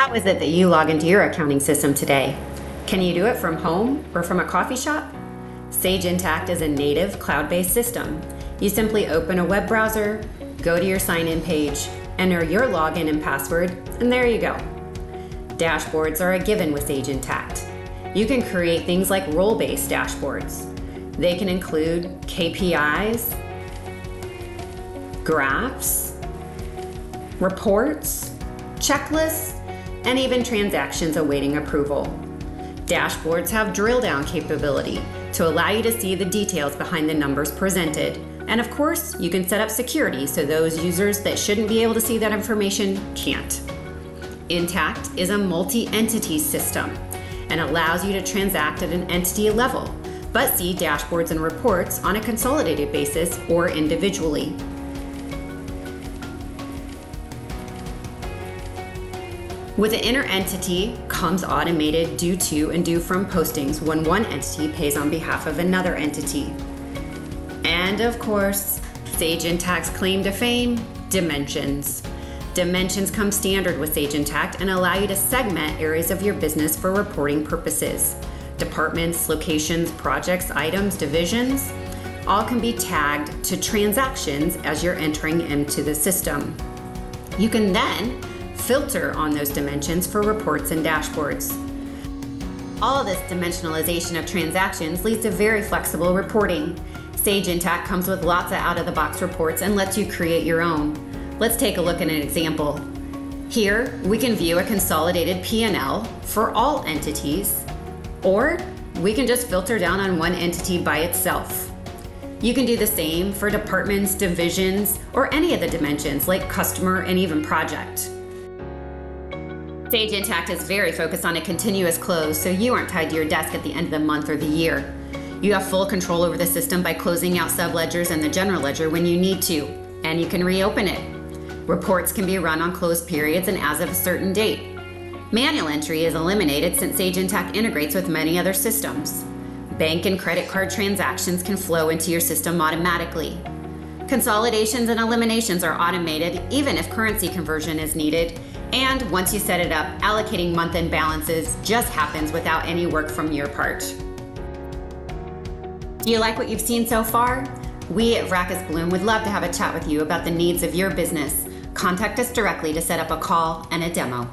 How is it that you log into your accounting system today? Can you do it from home or from a coffee shop? Sage Intacct is a native cloud based system. You simply open a web browser, go to your sign in page, enter your login and password, and there you go. Dashboards are a given with Sage Intacct. You can create things like role based dashboards. They can include KPIs, graphs, reports, checklists, and even transactions awaiting approval. Dashboards have drill down capability to allow you to see the details behind the numbers presented. And of course, you can set up security so those users that shouldn't be able to see that information can't. Intacct is a multi entity system and allows you to transact at an entity level, but see dashboards and reports on a consolidated basis or individually. With an inter entity comes automated due to and due from postings when one entity pays on behalf of another entity. And of course, Sage Intacct's claim to fame dimensions. Dimensions come standard with Sage Intacct and allow you to segment areas of your business for reporting purposes. Departments, locations, projects, items, divisions, all can be tagged to transactions as you're entering into the system. You can then filter on those dimensions for reports and dashboards. All this dimensionalization of transactions leads to very flexible reporting. Sage Intacct comes with lots of out of the box reports and lets you create your own. Let's take a look at an example. Here, we can view a consolidated P&L for all entities, or we can just filter down on one entity by itself. You can do the same for departments, divisions, or any of the dimensions like customer and even project. Sage Intacct is very focused on a continuous close, so you aren't tied to your desk at the end of the month or the year. You have full control over the system by closing out subledgers and the general ledger when you need to, and you can reopen it. Reports can be run on closed periods and as of a certain date. Manual entry is eliminated since Sage Intacct integrates with many other systems. Bank and credit card transactions can flow into your system automatically. Consolidations and eliminations are automated even if currency conversion is needed. And once you set it up, allocating month end balances just happens without any work from your part. Do you like what you've seen so far? We at Vrakas Blum would love to have a chat with you about the needs of your business. Contact us directly to set up a call and a demo.